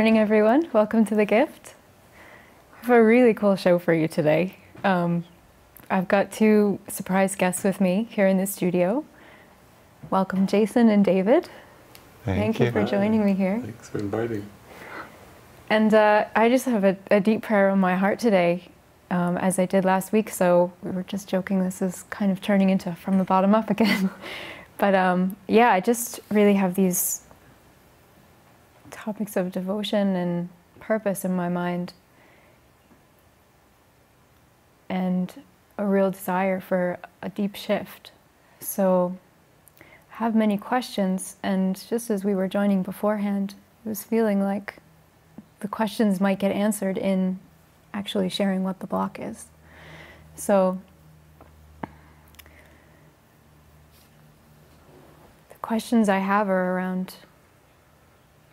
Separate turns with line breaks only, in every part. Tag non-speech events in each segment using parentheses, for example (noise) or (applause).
morning, everyone. Welcome to The Gift. I have a really cool show for you today. Um, I've got two surprise guests with me here in the studio. Welcome, Jason and David.
Thank,
Thank you. for joining me here.
Thanks for inviting.
And uh, I just have a, a, deep prayer on my heart today, um, as I did last week. So we were just joking, this is kind of turning into from the bottom up (laughs) again. but um, yeah, I just really have these topics of devotion and purpose in my mind. And a real desire for a deep shift. So I have many questions, and just as we were joining beforehand, it was feeling like the questions might get answered in actually sharing what the block is. So the questions I have are around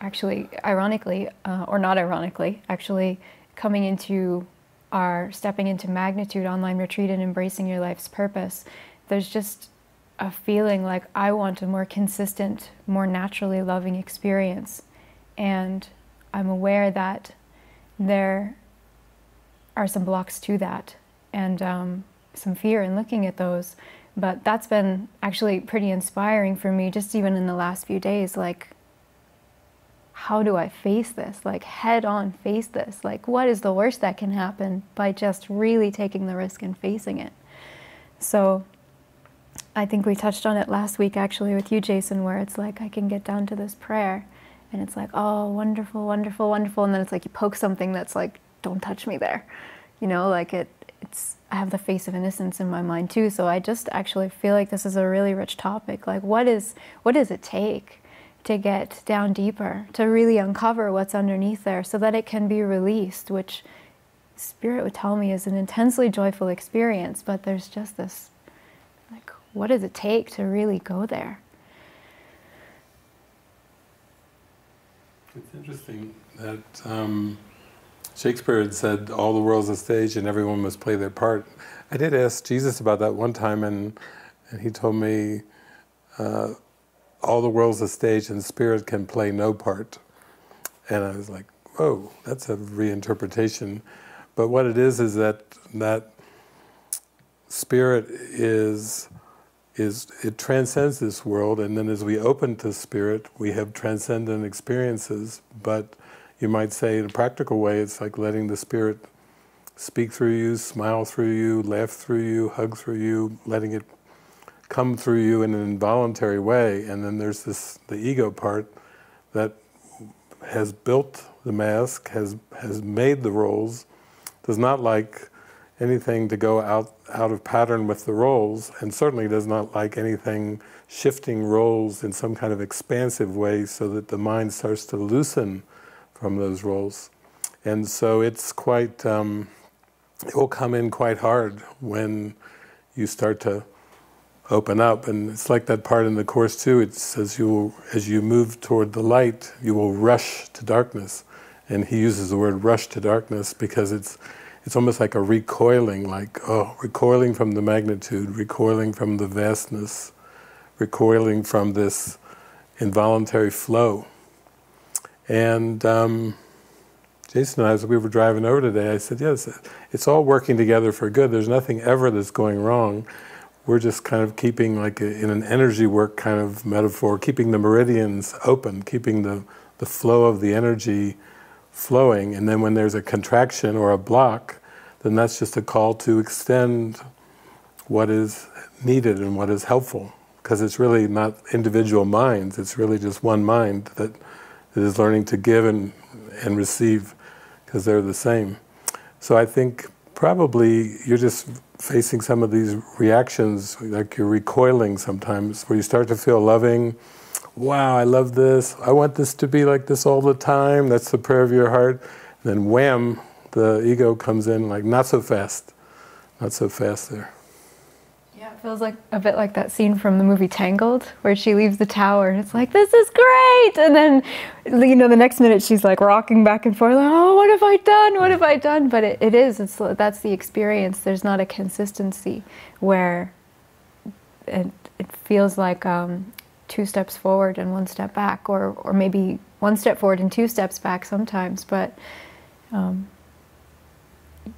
actually, ironically, uh, or not ironically, actually coming into our stepping into magnitude online retreat and embracing your life's purpose. There's just a feeling like I want a more consistent, more naturally loving experience. And I'm aware that there are some blocks to that and um, some fear in looking at those. But that's been actually pretty inspiring for me, just even in the last few days. Like, how do I face this? Like, head on face this. Like, what is the worst that can happen by just really taking the risk and facing it? So, I think we touched on it last week actually with you, Jason, where it's like I can get down to this prayer and it's like, oh, wonderful, wonderful, wonderful. And then it's like you poke something that's like, don't touch me there. You know, like it, it's, I have the face of innocence in my mind too. So I just actually feel like this is a really rich topic. Like, what is, what does it take? To get down deeper, to really uncover what's underneath there so that it can be released, which Spirit would tell me is an intensely joyful experience, but there's just this like, what does it take to really go there?
It's interesting that um, Shakespeare had said, All the world's a stage and everyone must play their part. I did ask Jesus about that one time, and, and he told me, uh, all the world's a stage and spirit can play no part. And I was like, whoa, that's a reinterpretation. But what it is is that that spirit is is it transcends this world, and then as we open to spirit, we have transcendent experiences. But you might say, in a practical way, it's like letting the spirit speak through you, smile through you, laugh through you, hug through you, letting it come through you in an involuntary way, and then there's this the ego part that has built the mask, has has made the roles, does not like anything to go out out of pattern with the roles, and certainly does not like anything shifting roles in some kind of expansive way, so that the mind starts to loosen from those roles, and so it's quite. Um, it will come in quite hard when you start to open up. And it's like that part in the course too. It says you will, as you move toward the light, you will rush to darkness. And he uses the word rush to darkness because it's it's almost like a recoiling, like oh, recoiling from the magnitude, recoiling from the vastness, recoiling from this involuntary flow. And um, Jason and I, as we were driving over today, I said, yes, it's all working together for good. There's nothing ever that's going wrong we're just kind of keeping, like in an energy work kind of metaphor, keeping the meridians open, keeping the, the flow of the energy flowing. And then when there's a contraction or a block, then that's just a call to extend what is needed and what is helpful. Because it's really not individual minds, it's really just one mind that, that is learning to give and, and receive, because they're the same. So I think probably you're just facing some of these reactions, like you're recoiling sometimes, where you start to feel loving. Wow, I love this. I want this to be like this all the time. That's the prayer of your heart. And then wham, the ego comes in like not so fast, not so fast there.
Feels like a bit like that scene from the movie Tangled, where she leaves the tower and it's like, this is great! And then, you know, the next minute she's like rocking back and forth, like, oh, what have I done? What have I done? But it, it is, it's, that's the experience. There's not a consistency where it, it feels like um, two steps forward and one step back, or, or maybe one step forward and two steps back sometimes. But um,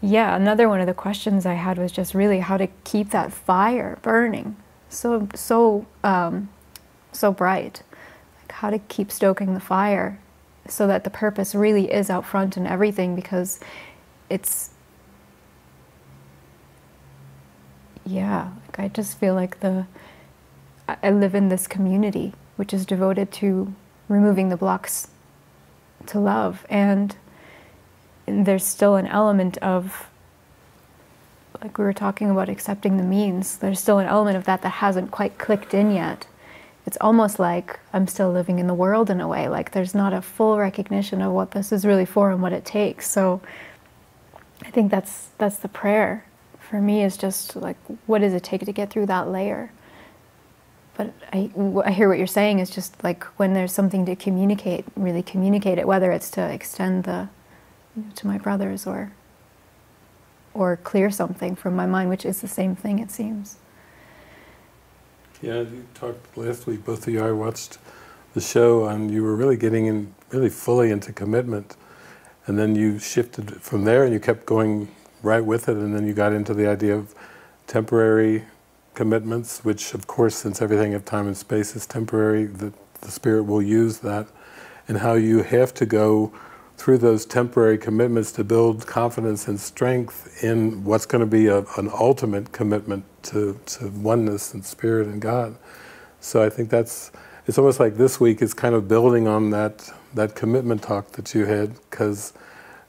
yeah, another one of the questions I had was just really how to keep that fire burning so so um, so bright. Like how to keep stoking the fire so that the purpose really is out front in everything because it's yeah like i just feel like the i live in this community which is devoted to removing the blocks to love and there's still an element of like we were talking about accepting the means there's still an element of that that hasn't quite clicked in yet. It's almost like i'm still living in the world in a way like there's not a full recognition of what this is really for and what it takes. So i think that's that's the prayer for me is just like what does it take to get through that layer? But I, I hear what you're saying is just like when there's something to communicate really communicate it whether it's to extend the know, to my brothers or or clear something from my mind which is the same thing it seems.
Yeah you talked last week both of you i watched the show and you were really getting in really fully into commitment. And then you shifted from there and you kept going right with it. And then you got into the idea of temporary commitments which of course since everything of time and space is temporary the, the spirit will use that. And how you have to go through those temporary commitments to build confidence and strength in what's going to be a, an ultimate commitment to, to oneness and spirit and God. So I think that's it's almost like this week is kind of building on that that commitment talk that you had because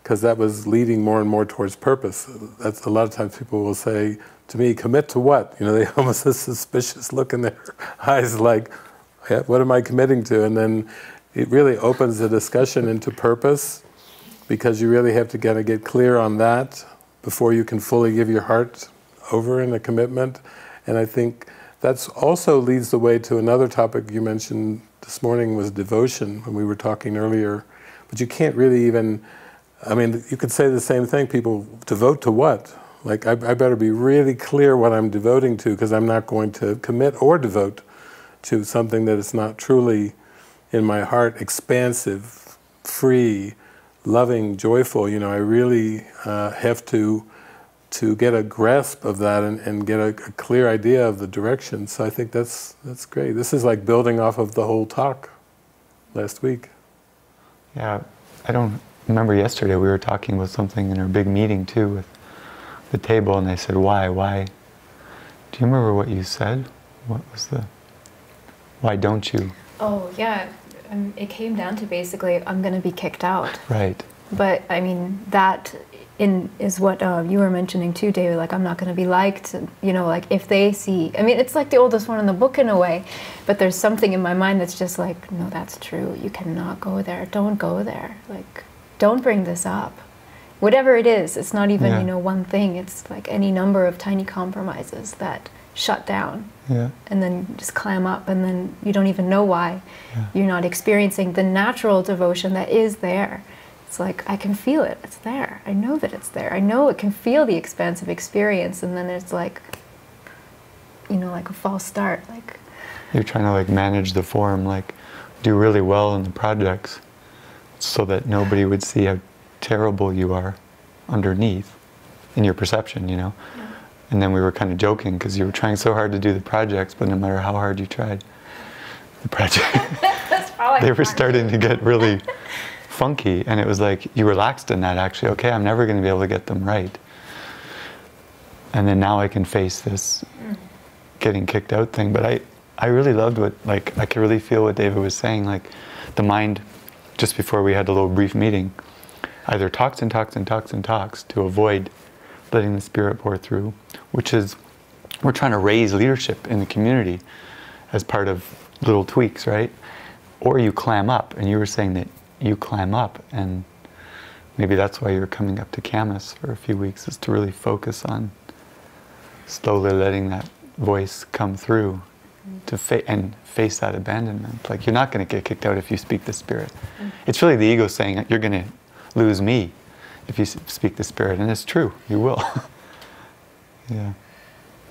because that was leading more and more towards purpose. That's a lot of times people will say to me, "Commit to what?" You know, they (laughs) almost a suspicious look in their (laughs) eyes, like, yeah, "What am I committing to?" And then it really opens the discussion into purpose because you really have to kind of get clear on that before you can fully give your heart over in a commitment. And I think that's also leads the way to another topic you mentioned this morning was devotion when we were talking earlier. But you can't really even, I mean, you could say the same thing. People devote to what? Like, I, I better be really clear what I'm devoting to because I'm not going to commit or devote to something that is not truly in my heart expansive, free, loving, joyful. You know, I really uh, have to to get a grasp of that and, and get a, a, clear idea of the direction. So I think that's that's great. This is like building off of the whole talk last week.
Yeah, I don't remember yesterday we were talking about something in our big meeting too with the table, and they said, "Why? Why?" Do you remember what you said? What was the? Why don't you?
Oh yeah, um, it came down to basically I'm going to be kicked out.
Right.
But I mean that in is what uh, you were mentioning too, David. Like I'm not going to be liked. You know, like if they see. I mean, it's like the oldest one in the book in a way, but there's something in my mind that's just like, no, that's true. You cannot go there. Don't go there. Like, don't bring this up. Whatever it is, it's not even
Yeah.
you know one thing. It's like any number of tiny compromises that shut down
Yeah.
and then just clam up and then you don't even know why
Yeah.
you're not experiencing the natural devotion that is there it's like i can feel it it's there i know that it's there i know it can feel the expansive experience and then it's like you know like a false start like
You're trying to like manage the form, like do really well in the projects, so that nobody would see how terrible you are underneath in your perception, you know. And then we were kind of joking because you were trying so hard to do the projects, but no matter how hard you tried, the project (laughs) (laughs) they were starting to get really (laughs) funky, and it was like you relaxed in that. Actually, okay, I'm never going to be able to get them right, and then now I can face this getting kicked out thing. But I, I really loved what like I could really feel what David was saying. Like the mind, just before we had a little brief meeting, either talks and talks and talks and talks to avoid letting the spirit pour through, which is we're trying to raise leadership in the community as part of little tweaks, right? Or you clam up, and you were saying that you clam up, and maybe that's why you're coming up to Kamas for a few weeks, is to really focus on slowly letting that voice come through to fa- and face that abandonment. Like you're not going to get kicked out if you speak the spirit. Mm-hmm. It's really the ego saying you're going to lose me if you speak the spirit, and it's true, you will. (laughs) yeah.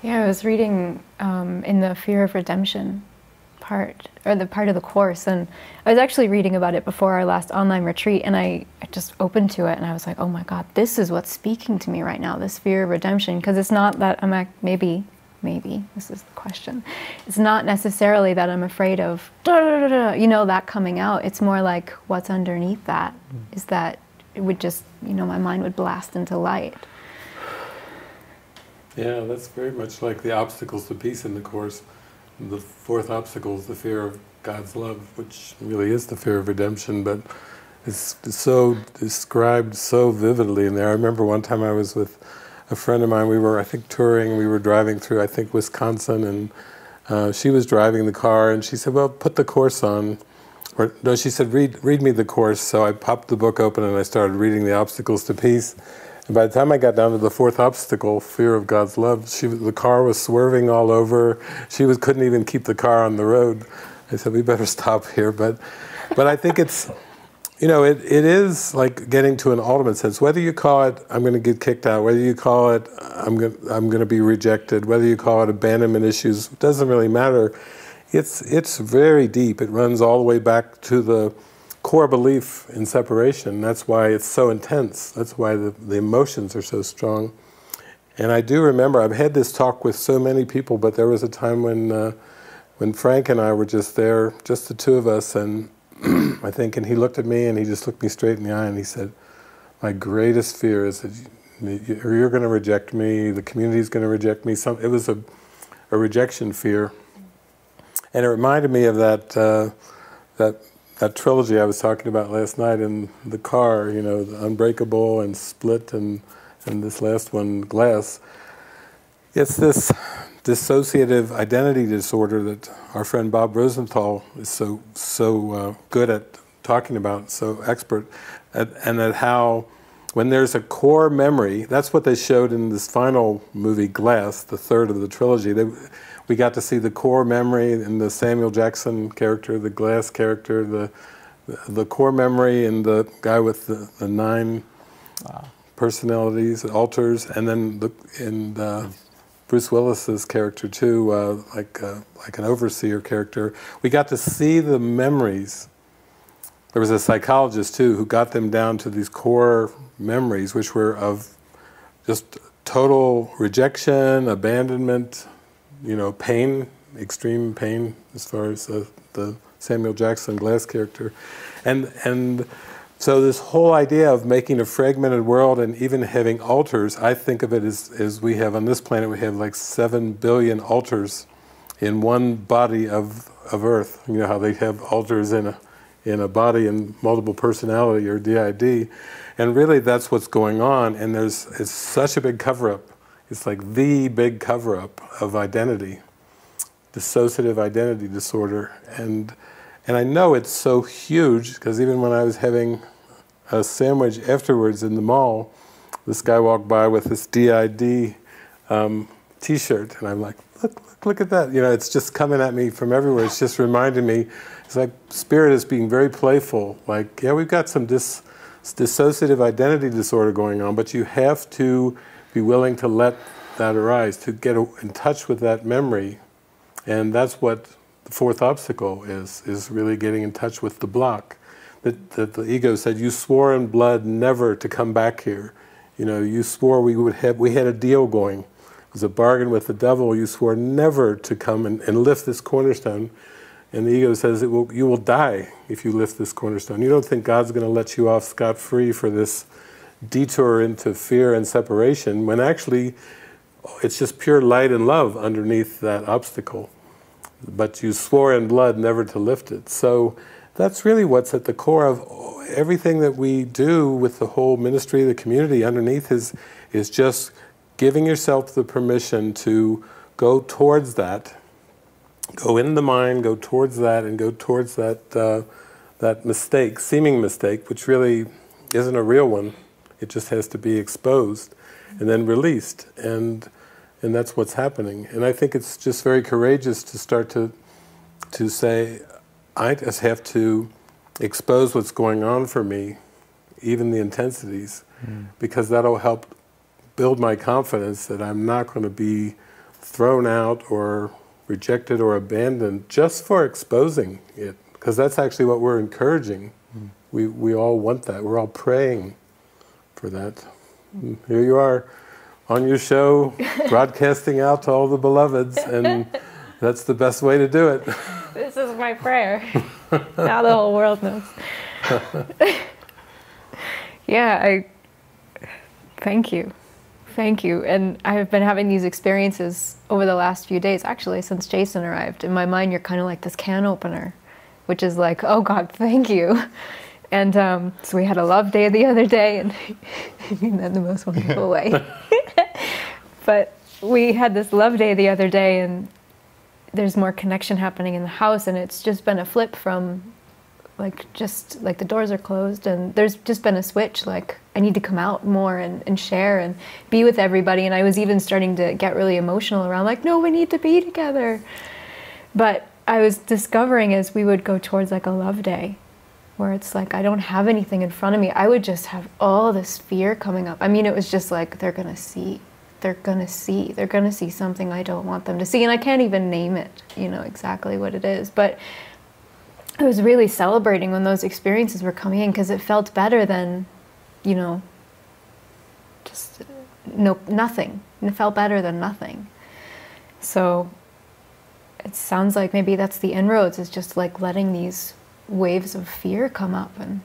yeah i was reading um, in the fear of redemption part or the part of the course and i was actually reading about it before our last online retreat and i, I just opened to it and i was like oh my god this is what's speaking to me right now this fear of redemption because it's not that i'm maybe maybe this is the question it's not necessarily that i'm afraid of you know that coming out it's more like what's underneath that is that it would just you know my mind would blast into light
Yeah, that's very much like the obstacles to peace in the Course. The fourth obstacle is the fear of God's love, which really is the fear of redemption, but it's so described so vividly in there. I remember one time I was with a friend of mine, we were, I think, touring, we were driving through, I think, Wisconsin, and uh, she was driving the car, and she said, Well, put the Course on. Or, no, she said, read, read me the Course. So I popped the book open and I started reading the obstacles to peace. And by the time I got down to the fourth obstacle, fear of God's love, she, the car was swerving all over. She was, couldn't even keep the car on the road. I said, we better (laughs) stop here. But, but I think it's, you know, it, it is like getting to an ultimate sense. Whether you call it, I'm going to get kicked out, whether you call it, I'm going, I'm going to be rejected, whether you call it abandonment issues, doesn't really matter. It's, it's very deep. It runs all the way back to the core belief in separation. That's why it's so intense. That's why the, the emotions are so strong. And I do remember, I've had this talk with so many people, but there was a time when, uh, when Frank and I were just there, just the two of us, and (clears throat) I think, and he looked at me and he just looked me straight in the eye and he said, My greatest fear is that you, you're going to reject me, the community is going to reject me. Some, it was a, a rejection fear. And it reminded me of that, uh, that, that trilogy I was talking about last night in the car, you know, Unbreakable and Split and, and this last one, Glass. It's this dissociative identity disorder that our friend Bob Rosenthal is so, so uh, good at talking about, so expert, at, and at how when there's a core memory, that's what they showed in this final movie, Glass, the third of the trilogy. They, we got to see the core memory in the Samuel Jackson character, the Glass character, the the core memory in the guy with the, the nine wow. personalities, alters, and then the, in uh, Bruce Willis's character too, uh, like uh, like an overseer character. We got to see the memories. There was a psychologist too who got them down to these core memories, which were of just total rejection, abandonment, you know, pain, extreme pain, as far as uh, the Samuel Jackson Glass character, and and so this whole idea of making a fragmented world and even having alters, I think of it as, as we have on this planet, we have like seven billion alters in one body of, of Earth. You know how they have alters in a, in a body and multiple personality or DID. And really that's what's going on and there's it's such a big cover-up. It's like the big cover-up of identity, dissociative identity disorder. And and I know it's so huge because even when I was having a sandwich afterwards in the mall, this guy walked by with this DID um, T-shirt, and I'm like, look, look, look at that! You know, it's just coming at me from everywhere. It's just reminding me. It's like spirit is being very playful. Like, yeah, we've got some dis- dissociative identity disorder going on, but you have to be willing to let that arise, to get in touch with that memory, and that's what the fourth obstacle is: is really getting in touch with the block that, that the ego said, "You swore in blood never to come back here. You know, you swore we would have. We had a deal going. It was a bargain with the devil. You swore never to come and, and lift this cornerstone." And the ego says, will, "You will die if you lift this cornerstone. You don't think God's going to let you off scot free for this detour into fear and separation, when actually." It's just pure light and love underneath that obstacle. But you swore in blood never to lift it. So that's really what's at the core of everything that we do with the whole ministry, of the community underneath is, is just giving yourself the permission to go towards that, go in the mind, go towards that, and go towards that, uh, that mistake, seeming mistake, which really isn't a real one. It just has to be exposed and then released. And, and that's what's happening. And I think it's just very courageous to start to, to say, I just have to expose what's going on for me, even the intensities, mm. because that'll help build my confidence that I'm not going to be thrown out or rejected or abandoned just for exposing it, because that's actually what we're encouraging. Mm. We, we all want that. We're all praying for that. Here you are on your show, (laughs) broadcasting out to all the beloveds, and (laughs) that's the best way to do it.
This is my prayer. now the whole world knows. (laughs) yeah, I thank you. Thank you. And I've been having these experiences over the last few days, actually, since Jason arrived. In my mind, you're kind of like this can opener, which is like, oh God, thank you. And um, so we had a love day the (laughs) other day, and in the most wonderful way. (laughs) (laughs) but we had this love day the other day, and there's more connection happening in the house, and it's just been a flip from like just like the doors are closed and there's just been a switch like i need to come out more and, and share and be with everybody and i was even starting to get really emotional around like no we need to be together but i was discovering as we would go towards like a love day where it's like i don't have anything in front of me i would just have all this fear coming up i mean it was just like they're gonna see they're gonna see they're gonna see something i don't want them to see and i can't even name it you know exactly what it is but I was really celebrating when those experiences were coming in because it felt better than, you know, just uh, no nothing. It felt better than nothing. So it sounds like maybe that's the inroads is just like letting these waves of fear come up and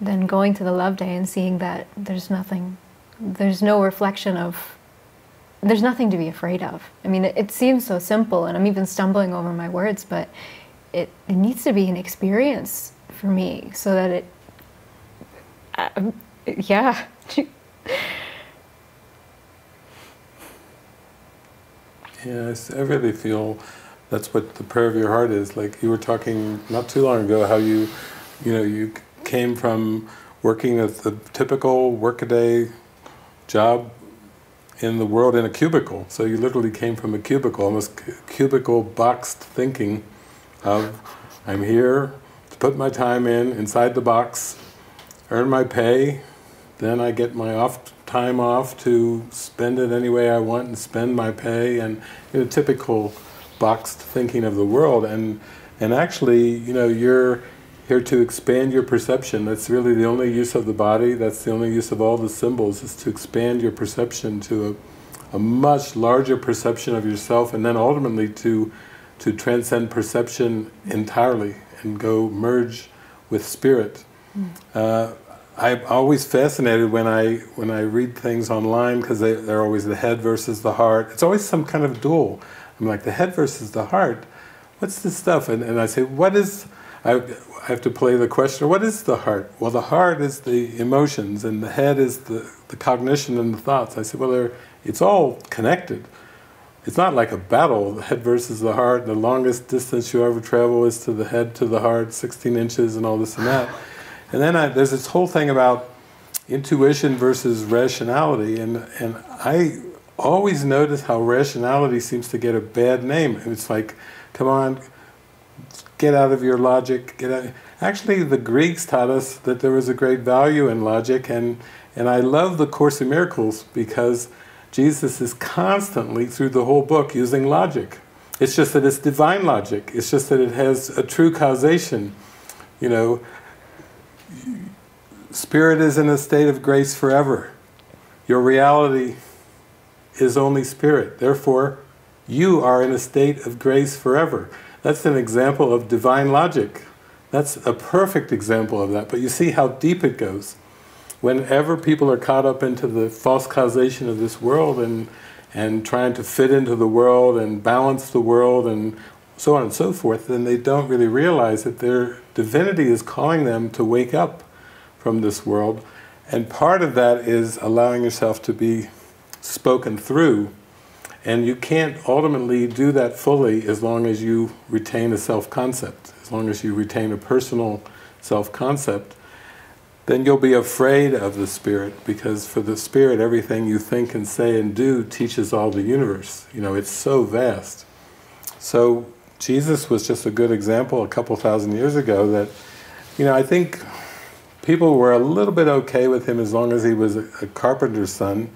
then going to the love day and seeing that there's nothing there's no reflection of there's nothing to be afraid of. I mean, it, it seems so simple, and I'm even stumbling over my words, but it, it needs to be an experience for me so that it, uh, yeah. (laughs)
yes, I really feel that's what the prayer of your heart is. Like you were talking not too long ago, how you, you know, you came from working at the typical workaday job in the world in a cubicle. So you literally came from a cubicle, almost cubicle boxed thinking of I'm here to put my time in inside the box, earn my pay, then I get my off time off to spend it any way I want and spend my pay and you typical boxed thinking of the world and and actually you know you're here to expand your perception that's really the only use of the body that's the only use of all the symbols is to expand your perception to a, a much larger perception of yourself and then ultimately to to transcend perception entirely and go merge with spirit. Mm. Uh, I'm always fascinated when I when I read things online because they, they're always the head versus the heart. It's always some kind of duel. I'm like the head versus the heart. What's this stuff? And, and I say, what is? I, I have to play the question. What is the heart? Well, the heart is the emotions, and the head is the, the cognition and the thoughts. I say, well, it's all connected it's not like a battle, the head versus the heart. The longest distance you ever travel is to the head to the heart, 16 inches and all this and that. (laughs) And then I, there's this whole thing about intuition versus rationality, and, and I always notice how rationality seems to get a bad name. It's like, come on, get out of your logic. Get out. Actually, the Greeks taught us that there was a great value in logic, and, and I love the Course in Miracles because Jesus is constantly, through the whole book, using logic. It's just that it's divine logic. It's just that it has a true causation. You know, spirit is in a state of grace forever. Your reality is only spirit. Therefore, you are in a state of grace forever. That's an example of divine logic. That's a perfect example of that. But you see how deep it goes whenever people are caught up into the false causation of this world and and trying to fit into the world and balance the world and so on and so forth, then they don't really realize that their divinity is calling them to wake up from this world. And part of that is allowing yourself to be spoken through. And you can't ultimately do that fully as long as you retain a self-concept, as long as you retain a personal self-concept then you'll be afraid of the Spirit because for the Spirit, everything you think and say and do teaches all the universe. You know, it's so vast. So Jesus was just a good example a couple thousand years ago that, you know, I think people were a little bit okay with him as long as he was a, a carpenter's son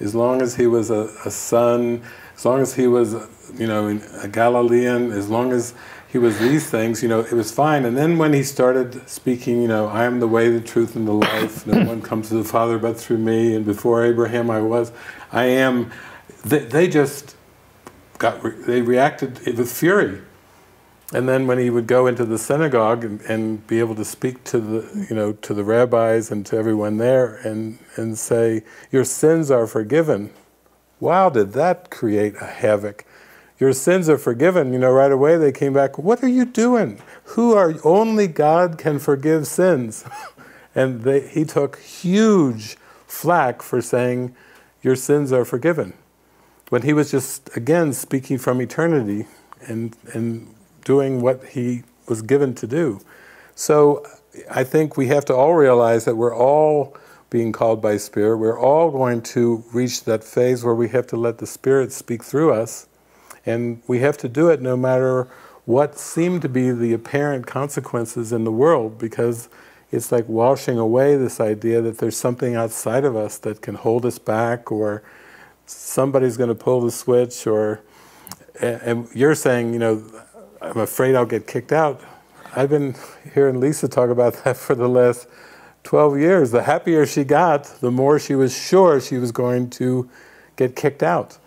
as long as he was a, a son, as long as he was, you know, a Galilean, as long as he was these things, you know, it was fine. And then when he started speaking, you know, I am the way, the truth, and the life. No (coughs) one comes to the Father but through me. And before Abraham, I was. I am. They, they just got. They reacted with fury. And then when he would go into the synagogue and, and, be able to speak to the, you know, to the rabbis and to everyone there and, and say, your sins are forgiven. Wow, did that create a havoc. Your sins are forgiven. You know, right away they came back, what are you doing? Who are, only God can forgive sins. (laughs) and they, he took huge flack for saying, your sins are forgiven. When he was just, again, speaking from eternity and, and doing what he was given to do. So I think we have to all realize that we're all being called by Spirit. We're all going to reach that phase where we have to let the Spirit speak through us. And we have to do it no matter what seem to be the apparent consequences in the world, because it's like washing away this idea that there's something outside of us that can hold us back, or somebody's going to pull the switch, or and you're saying, you know, I'm afraid I'll get kicked out. I've been hearing Lisa talk about that for the last 12 years. The happier she got, the more she was sure she was going to get kicked out.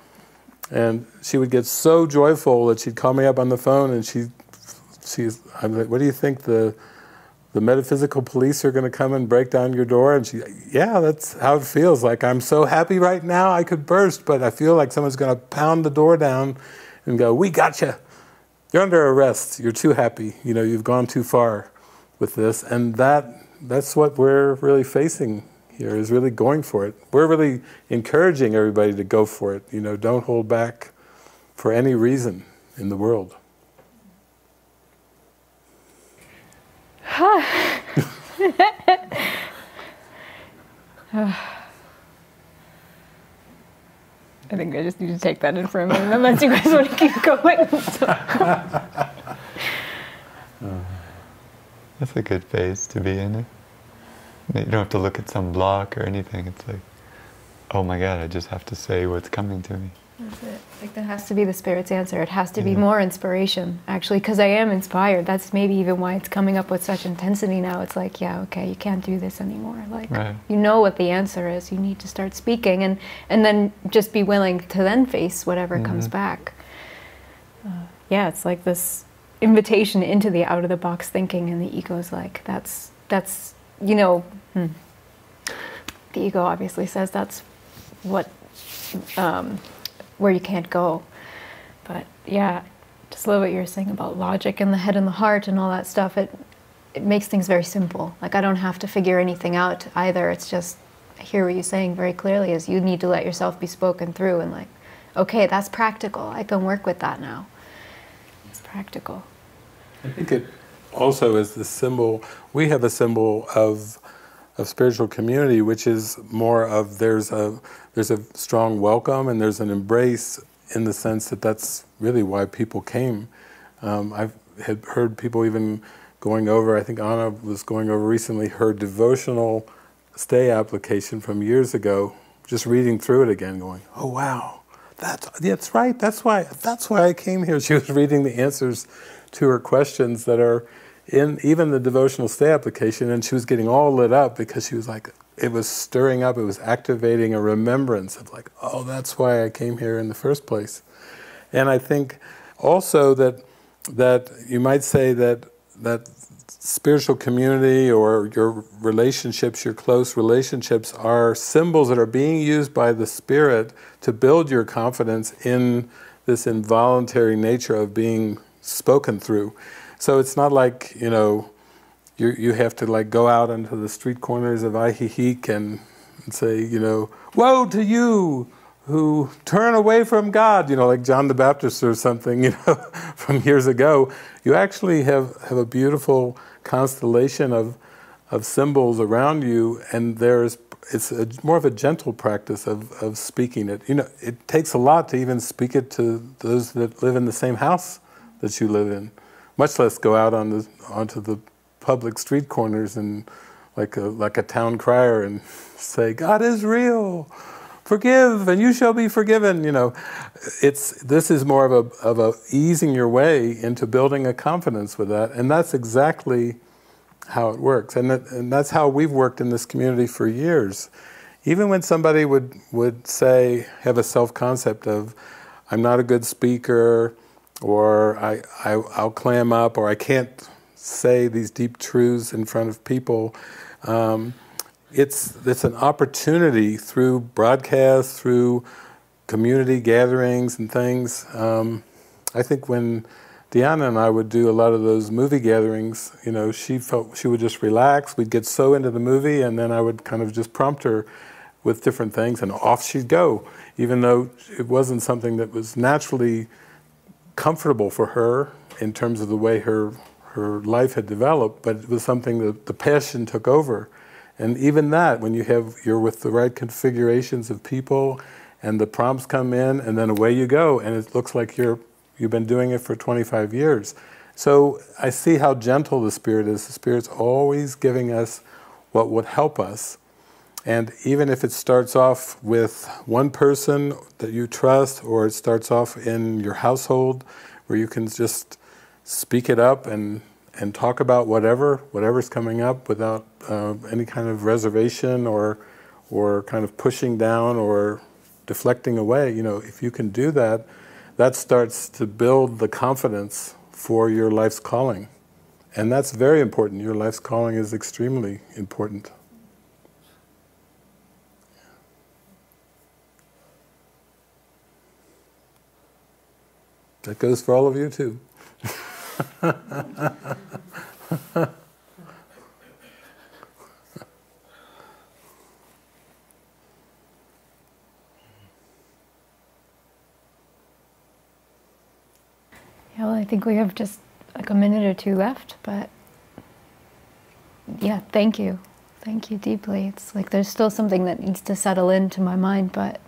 And she would get so joyful that she'd call me up on the phone and she, she's, I'm like, what do you think the, the metaphysical police are going to come and break down your door? And she, yeah, that's how it feels. Like I'm so happy right now I could burst, but I feel like someone's going to pound the door down and go, we got you you're under arrest. You're too happy. You know, you've gone too far with this, and that that's what we're really facing here is really going for it. We're really encouraging everybody to go for it. You know, don't hold back for any reason in the world.
I think I just need to take that in for a minute, unless you guys want to keep (laughs) going. (laughs)
That's a good phase to be in. You don't have to look at some block or anything. It's like, oh my God, I just have to say what's coming to me.
That's it. Like that has to be the spirit's answer. It has to be more inspiration, actually, because I am inspired. That's maybe even why it's coming up with such intensity now. It's like, yeah, okay, you can't do this anymore. Like
right.
you know what the answer is. You need to start speaking, and and then just be willing to then face whatever mm-hmm. comes back. Uh, yeah, it's like this invitation into the out of the box thinking, and the ego's like, that's that's you know. Hmm. The ego obviously says that's what um, where you can't go. But yeah, just love what you were saying about logic and the head and the heart and all that stuff. It it makes things very simple. Like I don't have to figure anything out either. It's just I hear what you're saying very clearly is you need to let yourself be spoken through and like, okay, that's practical. I can work with that now. It's practical.
I think it also is the symbol we have a symbol of of spiritual community, which is more of there's a there's a strong welcome and there's an embrace in the sense that that's really why people came. Um, I've had heard people even going over. I think Anna was going over recently her devotional stay application from years ago. Just reading through it again, going, "Oh wow, that's that's right. That's why that's why I came here." She was reading the answers to her questions that are in even the devotional stay application, and she was getting all lit up because she was like, it was stirring up, it was activating a remembrance of like, oh, that's why I came here in the first place. And I think also that that you might say that that spiritual community or your relationships, your close relationships, are symbols that are being used by the Spirit to build your confidence in this involuntary nature of being spoken through. So it's not like, you know, you, you have to like go out into the street corners of Ajijic and, and say, you know, woe to you who turn away from God, you know, like John the Baptist or something, (laughs) you know, from years ago. You actually have, have a beautiful constellation of, of symbols around you, and there's it's a, more of a gentle practice of, of speaking it. You know, it takes a lot to even speak it to those that live in the same house that you live in much less go out on the onto the public street corners and like a like a town crier and (laughs) say God is real, forgive and you shall be forgiven. You know, it's this is more of a of a easing your way into building a confidence with that, and that's exactly how it works, and that, and that's how we've worked in this community for years. Even when somebody would would say have a self concept of, I'm not a good speaker, or I, I I'll clam up, or I can't say these deep truths in front of people. Um, it's it's an opportunity through broadcast, through community gatherings and things. Um, I think when Deanna and I would do a lot of those movie gatherings, you know, she felt she would just relax. We'd get so into the movie, and then I would kind of just prompt her with different things, and off she'd go, even though it wasn't something that was naturally comfortable for her in terms of the way her her life had developed, but it was something that the passion took over. And even that, when you have you're with the right configurations of people, and the prompts come in, and then away you go, and it looks like you're you've been doing it for 25 years. So I see how gentle the spirit is. The spirit's always giving us what would help us. And even if it starts off with one person that you trust, or it starts off in your household where you can just speak it up and and talk about whatever whatever's coming up without uh, any kind of reservation or or kind of pushing down or deflecting away. You know, if you can do that, that starts to build the confidence for your life's calling, and that's very important. Your life's calling is extremely important. That goes for all of you too. (laughs)
Yeah, well, I think we have just like a minute or two left, but yeah, thank you. Thank you deeply. It's like there's still something that needs to settle into my mind, but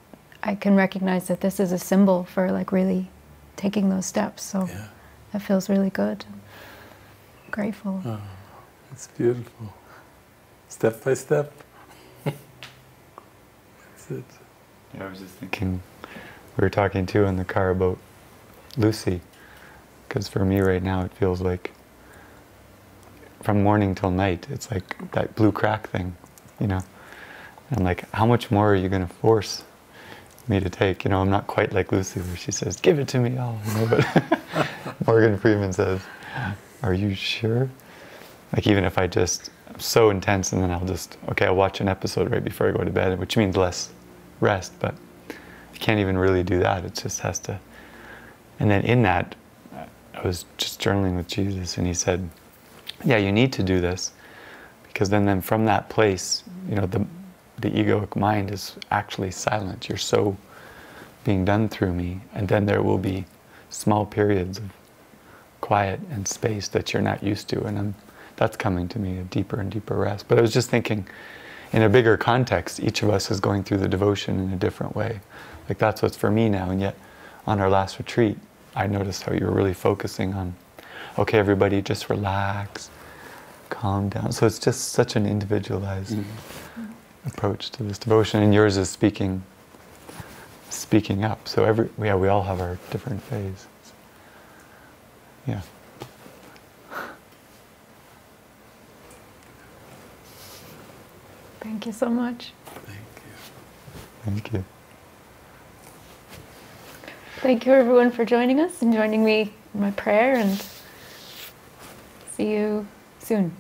I can recognize that this is a symbol for like really taking those steps. So
Yeah.
that feels really good. Grateful.
Oh, it's beautiful. Step by step. That's it.
Yeah, I was just thinking, we were talking too in the car about Lucy, because for me right now it feels like from morning till night, it's like that blue crack thing, you know? And like, how much more are you going to force me to take? You know, I'm not quite like Lucy where she says, give it to me all, you know, but (laughs) Morgan Freeman says, are you sure? Like even if I just, I'm so intense and then I'll just, okay, I'll watch an episode right before I go to bed, which means less rest, but I can't even really do that. It just has to. And then in that, I was just journaling with Jesus, and he said, "Yeah, you need to do this, because then, then from that place, you know, the the egoic mind is actually silent. You're so being done through me, and then there will be small periods of quiet and space that you're not used to, and I'm, that's coming to me a deeper and deeper rest. But I was just thinking, in a bigger context, each of us is going through the devotion in a different way. Like that's what's for me now. And yet, on our last retreat, I noticed how you were really focusing on, okay, everybody, just relax, calm down. So it's just such an individualized mm-hmm. Approach to this devotion, and yours is speaking, speaking up. So every yeah, we all have our different phases. Yeah.
Thank you so much.
Thank you.
Thank you.
Thank you everyone for joining us and joining me in my prayer and see you soon.